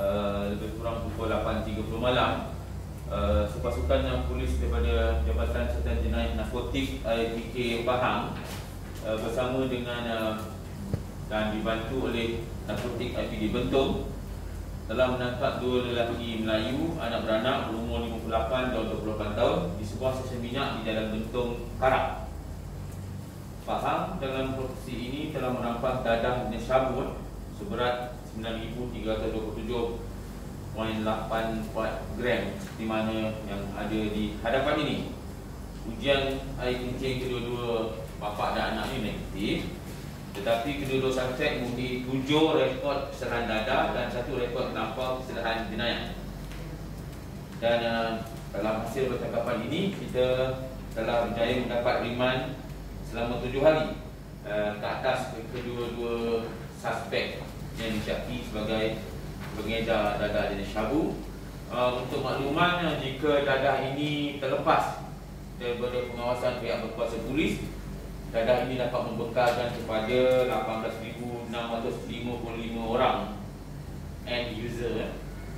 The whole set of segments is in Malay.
uh, lebih kurang pukul 8.30 malam uh, sepasukan yang polis daripada Jabatan Serta Jenayah Narkotik IPK Pahang uh, bersama dengan uh, dan dibantu oleh Narkotik IPD Bentong telah menangkap dua lelaki Melayu anak beranak berumur 58 dan 28 tahun di sebuah stesen minyak di Jalan Bentong Karak. Faham dalam produksi ini telah merampas dadah jenis sabun seberat 9,327.84 gram di mana yang ada di hadapan ini. Ujian air kencing kedua-dua bapa dan anak ini negatif tetapi kedua-dua suspek mempunyai tujuh rekod kesalahan dadah dan satu rekod terlampau kesalahan jenayah. Dan uh, dalam hasil percakapan ini, kita telah berjaya mendapat riman selama tujuh hari uh, ke atas kedua-dua suspek yang disyaki sebagai pengedar dadah jenis syabu. Uh, untuk makluman, jika dadah ini terlepas daripada pengawasan pihak berkuasa polis, dadah ini dapat membekalkan kepada 18,655 orang end user eh.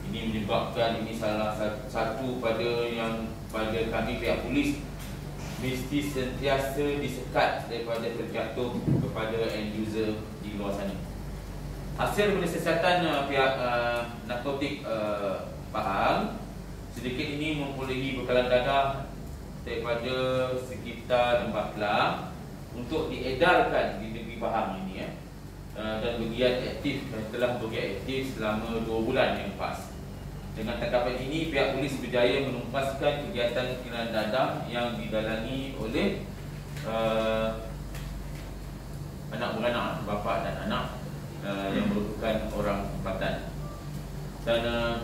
ini menyebabkan ini salah satu pada yang pada kami pihak polis mesti sentiasa disekat daripada terjatuh kepada end user di luar sana hasil daripada siasatan uh, pihak uh, narkotik uh, Pahang sedikit ini mempunyai bekalan dadah daripada sekitar Lembah Kelang untuk diedarkan di negeri Pahang ini ya. Uh, dan bergiat aktif dan telah bergiat aktif selama 2 bulan yang lepas. Dengan tangkapan ini pihak polis berjaya menumpaskan kegiatan kiran dadah yang didalangi oleh uh, anak beranak, bapa dan anak dan eh,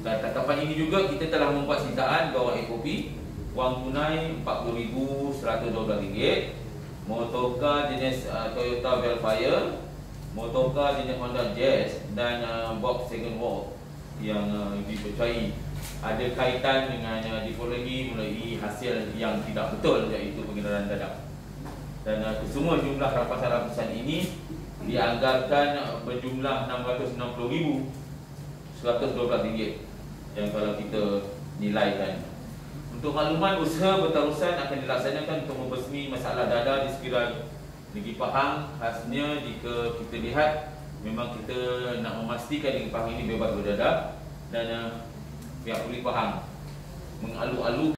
dan tetapan ini juga kita telah membuat sitaan bawah FOP wang tunai RM40,112 motoka jenis uh, Toyota Velfire motoka jenis Honda Jazz dan uh, box second wall yang uh, dipercayai ada kaitan dengan uh, dipologi melalui hasil yang tidak betul iaitu pengedaran dadap dan uh, semua jumlah rampasan-rampasan ini dianggarkan berjumlah RM660,000 RM112 yang kalau kita nilaikan. Untuk makluman, usaha berterusan akan dilaksanakan untuk membesmi masalah dada di spiral Negeri Pahang. Khasnya jika kita lihat, memang kita nak memastikan Negeri Pahang ini bebas berdada dan uh, pihak Pulih Pahang mengalu-alu